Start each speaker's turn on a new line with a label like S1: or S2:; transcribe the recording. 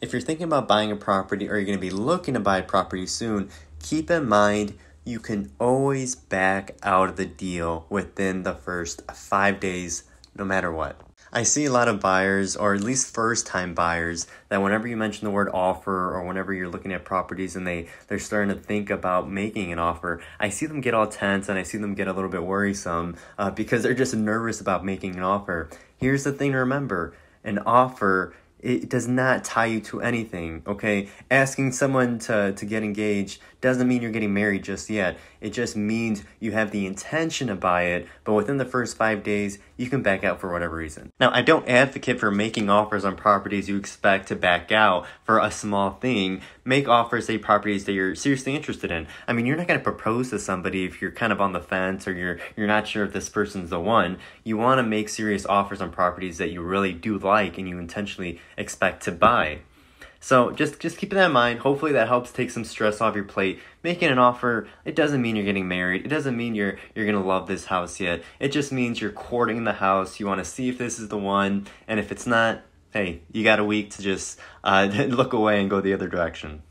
S1: if you're thinking about buying a property or you're going to be looking to buy a property soon, keep in mind you can always back out of the deal within the first five days, no matter what. I see a lot of buyers, or at least first time buyers, that whenever you mention the word offer or whenever you're looking at properties and they, they're starting to think about making an offer, I see them get all tense and I see them get a little bit worrisome uh, because they're just nervous about making an offer. Here's the thing to remember an offer it does not tie you to anything okay asking someone to, to get engaged doesn't mean you're getting married just yet it just means you have the intention to buy it, but within the first five days, you can back out for whatever reason. Now, I don't advocate for making offers on properties you expect to back out for a small thing. Make offers to properties that you're seriously interested in. I mean, you're not going to propose to somebody if you're kind of on the fence or you're you're not sure if this person's the one. You want to make serious offers on properties that you really do like and you intentionally expect to buy. So just just keep that in mind. Hopefully that helps take some stress off your plate. Making an offer, it doesn't mean you're getting married. It doesn't mean you're you're gonna love this house yet. It just means you're courting the house. You want to see if this is the one, and if it's not, hey, you got a week to just uh, look away and go the other direction.